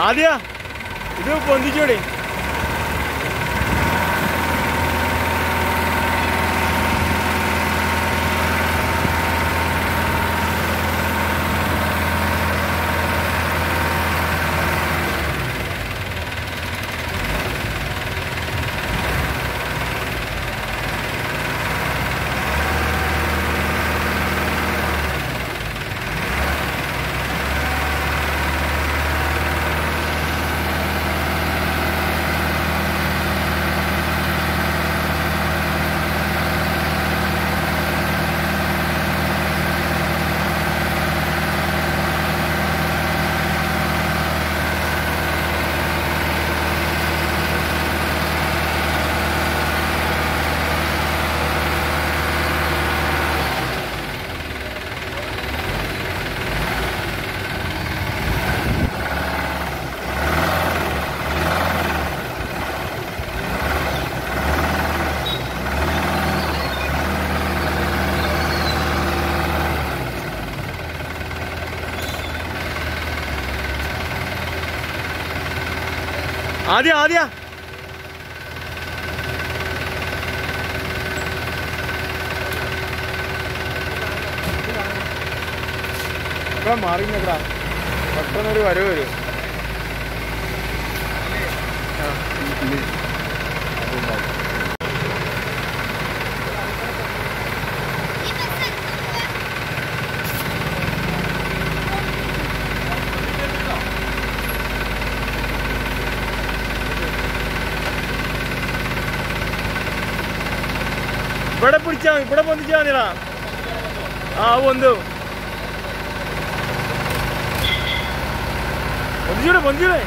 ആദ്യ. ഇത് പൊന്തിച്ചോടെ. ആദ്യ ആദ്യ. ഇവിടെ മാറിങ്ങടാ. പെട്ടെന്നൊരു വരവ് വരും. പിടിച്ചാ മതി, ഇവിടെ പൊന്തിച്ചാ മതിടാ ആ പൊന്തു പൊന്തിച്ചൂടെ പൊന്തിച്ചൂടെ ഏയ്,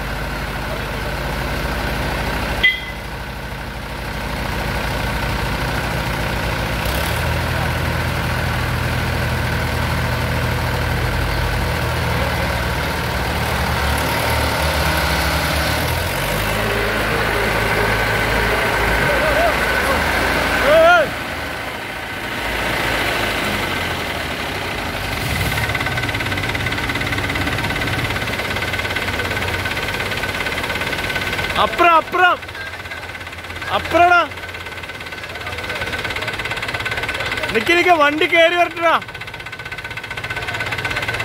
അപ്പുറം. അപ്പുറം അപ്പുറടാ നിക്ക് നിക്ക വണ്ടി കയറി വരട്ടടാ.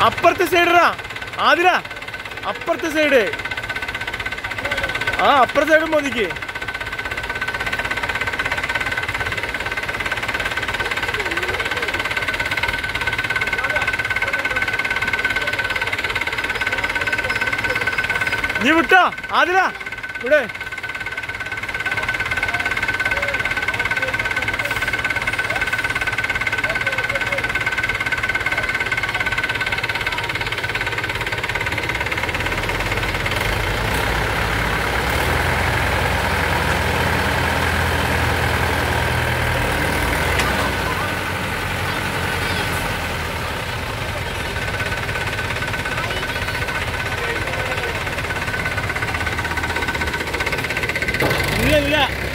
അപ്പുറത്തെ സൈഡടാ ആതിരാ അപ്പുറത്തെ സൈഡ് ആ അപ്പുറത്തെ സൈഡും പോന്നിക്ക് നീ വിട്ടോ? ആതിരാ ഇവിടെ. Hula.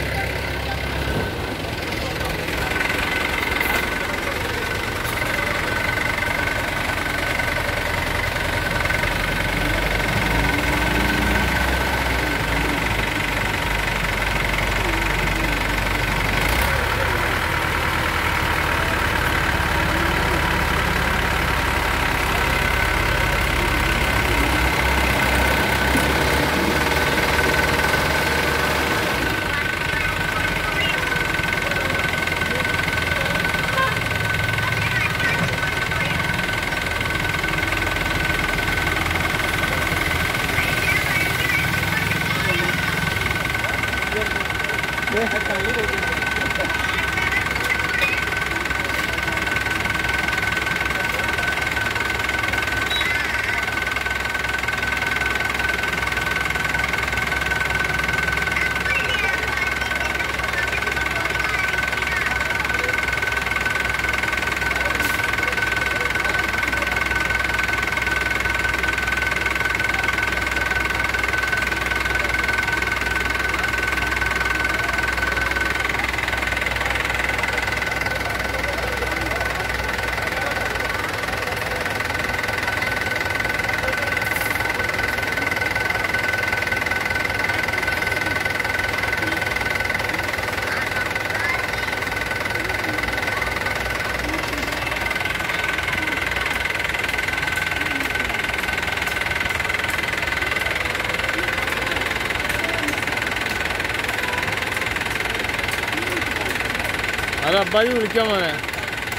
അത് അബ്ബാജി വിളിക്കാം മോനെ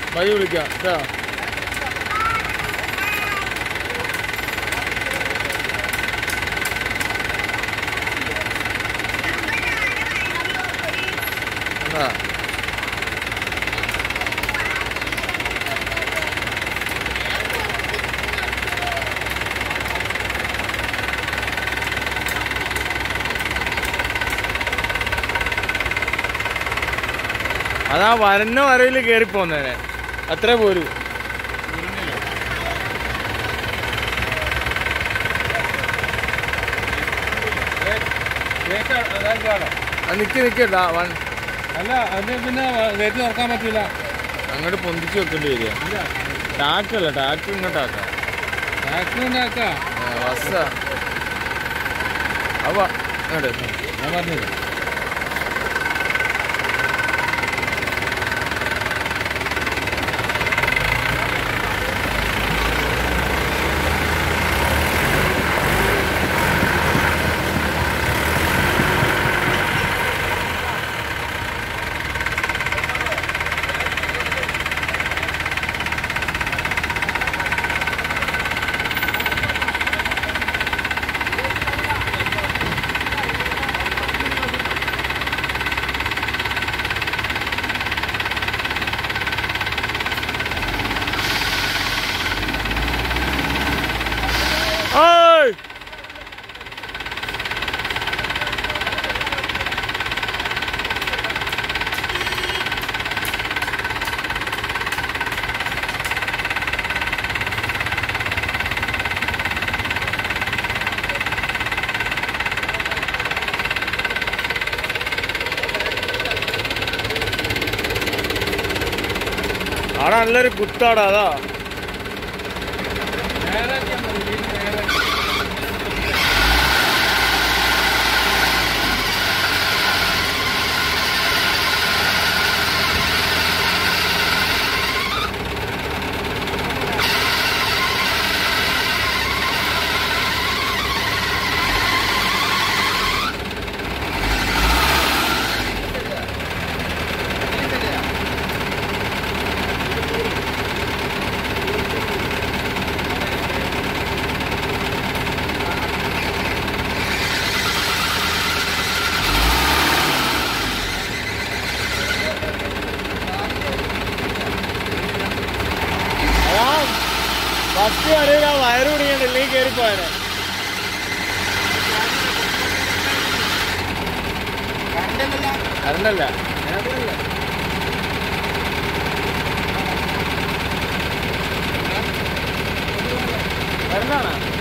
അബ്ബാജി വിളിക്കാം കേട്ടോ എന്നാ അതാ വരന്ന വരയിൽ കേറി പോന്നേനെ അത്ര പോരൂ. നിക്ക് നിക്കട്ടാ വൺ. അല്ല അത് പിന്നെ ഗേറ്റ് തുറക്കാൻ പറ്റില്ല അങ്ങോട്ട് പൊന്തിച്ച് വെക്കേണ്ടി വരിക. ടാക്കല്ല ടാക്ക് ഇങ്ങോട്ടാക്കാം ടാക്ക് ആക്കാ. ബസ്സ. അവ ഞാൻ പറഞ്ഞത് അവിടെ നല്ലൊരു കുത്താടാ അതാ അതാ ഫസ്റ്റ് വരയിൽ ആ വയറ് കയറിപ്പോയനെ കറണ്ടല്ല. കറണ്ടാണോ?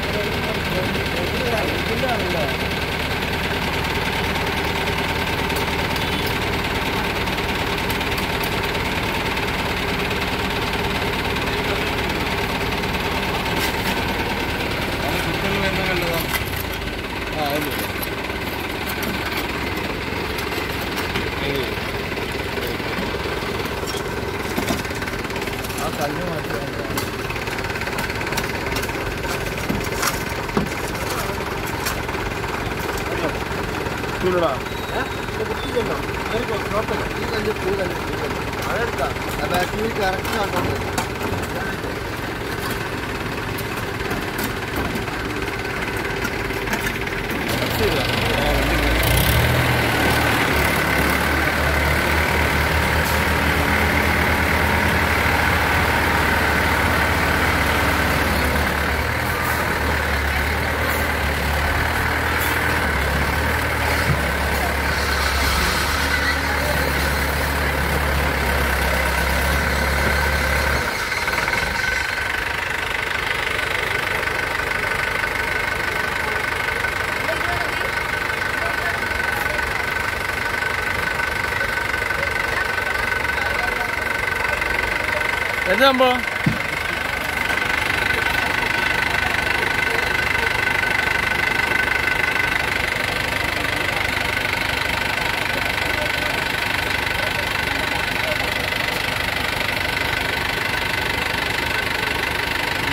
എന്താ സംഭവം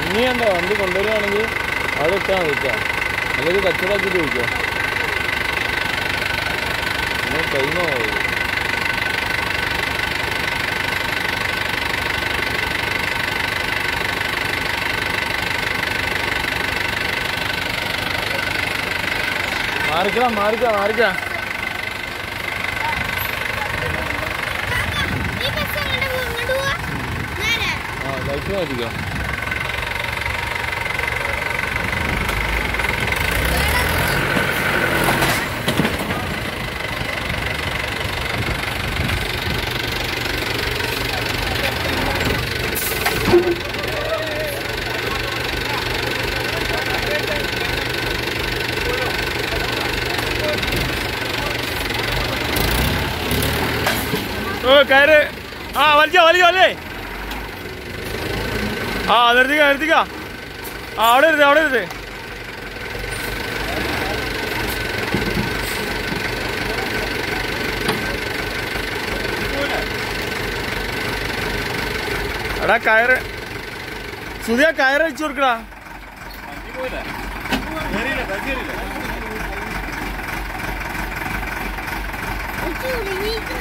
നീ എന്താ വണ്ടി കൊണ്ടുവരികയാണെങ്കിൽ അവിടെ ഇട്ടാൽ മതി കേട്ടോ. അല്ലെങ്കിൽ കച്ചവടാക്കിയിട്ട് ചോദിക്കാം ടൈമോ മാറിക്കാം മാറിക്കാം മാറിക്കാം ലൈറ്റ് മാറ്റിക്കാം ഓ കയറ് ആ വലിച്ചോ വലിച്ചോ അല്ലേ? ആ നിർത്തിക്ക നിർത്തിക്ക. ആ അവിടെ ഇരുത് അവിടെ ഇരുത് എടാ കയറ്. സുധിയ കയറ് വെച്ചു കൊടുക്കടാ. വെച്ച് കുടുങ്ങിയിരിക്കുന്നു.